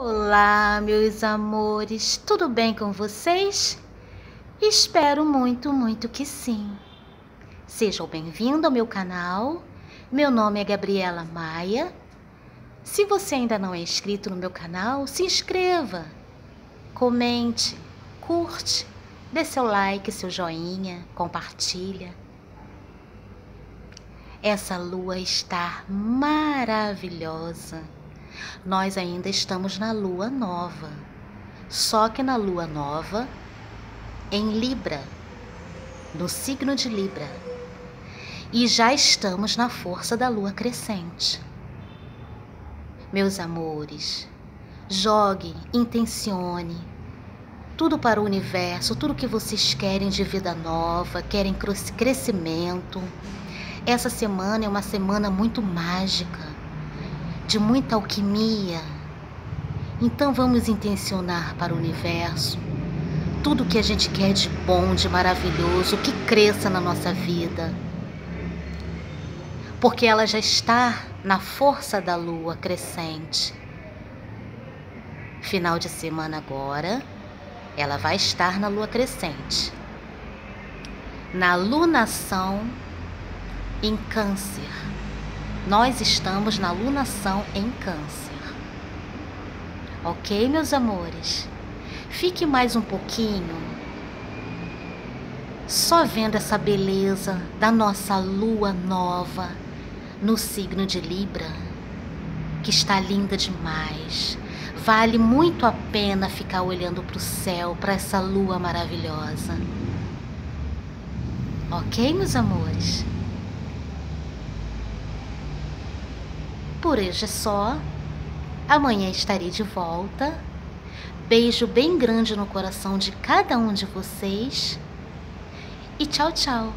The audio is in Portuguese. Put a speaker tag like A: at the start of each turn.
A: Olá, meus amores, tudo bem com vocês? Espero muito, muito que sim. Sejam bem-vindos ao meu canal. Meu nome é Gabriela Maia. Se você ainda não é inscrito no meu canal, se inscreva, comente, curte, dê seu like, seu joinha, compartilha. Essa lua está maravilhosa nós ainda estamos na lua nova. Só que na lua nova, em Libra, no signo de Libra. E já estamos na força da lua crescente. Meus amores, jogue, intencione tudo para o universo, tudo que vocês querem de vida nova, querem crescimento. Essa semana é uma semana muito mágica de muita alquimia. Então vamos intencionar para o universo tudo que a gente quer de bom, de maravilhoso, que cresça na nossa vida. Porque ela já está na força da lua crescente. Final de semana agora, ela vai estar na lua crescente. Na lunação em Câncer nós estamos na lunação em Câncer. Ok, meus amores? Fique mais um pouquinho só vendo essa beleza da nossa lua nova no signo de Libra, que está linda demais. Vale muito a pena ficar olhando para o céu, para essa lua maravilhosa. Ok, meus amores? Por hoje é só. Amanhã estarei de volta. Beijo bem grande no coração de cada um de vocês. E tchau, tchau.